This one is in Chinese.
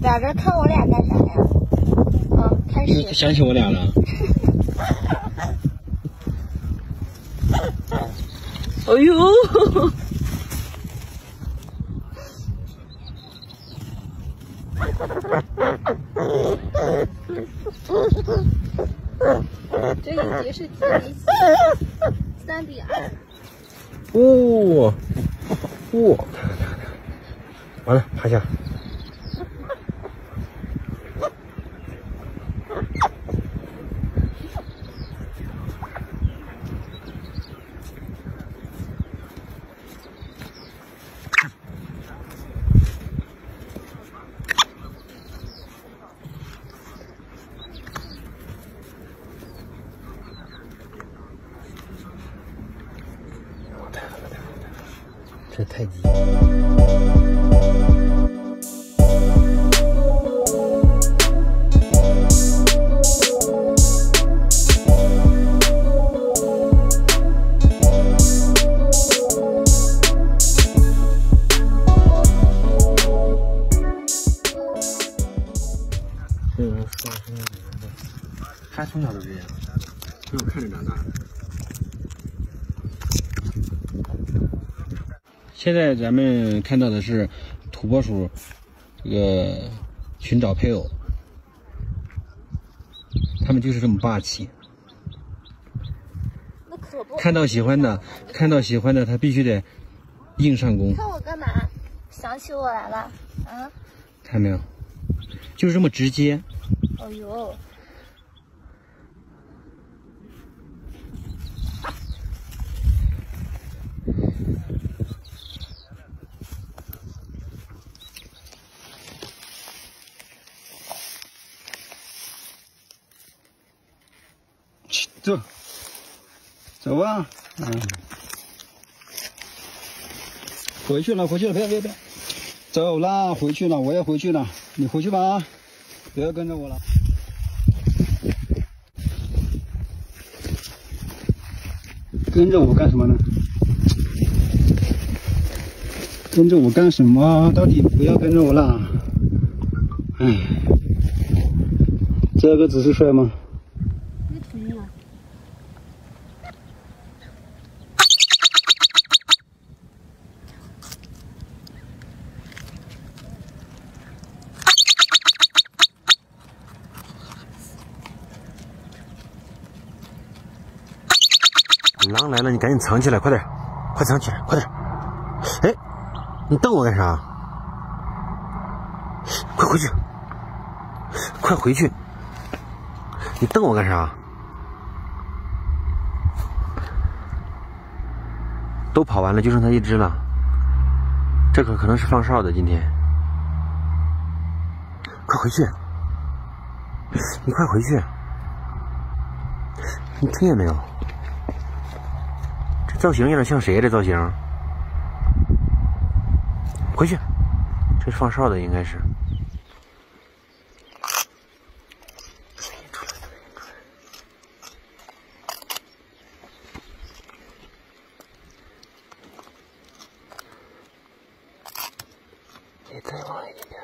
看我俩干啥呀？啊，开始。你想起我俩了？哎呦！这一局是几比三比二。哦，哦！完了，趴下。这太急。嗯，说是他从小就这样，被我看着长大的。现在咱们看到的是土拨鼠这个寻找配偶，他们就是这么霸气。那可不。看到喜欢的，看到喜欢的，他必须得硬上弓。看我干嘛？想起我来了？啊？看到没有？就是这么直接。哦呦！走，走吧，嗯，回去了，回去了，别别别，走啦，回去了，我要回去了，你回去吧，不要跟着我了。跟着我干什么呢？跟着我干什么？到底不要跟着我啦！哎，这个只是帅吗？狼来了，你赶紧藏起来，快点，快藏起来，快点！哎，你瞪我干啥？快回去！快回去！你瞪我干啥？都跑完了，就剩它一只了。这可可能是放哨的，今天。快回去！你快回去！你听见没有？造型有点像谁？这造型？回去，这是放哨的，应该是。你再往里点。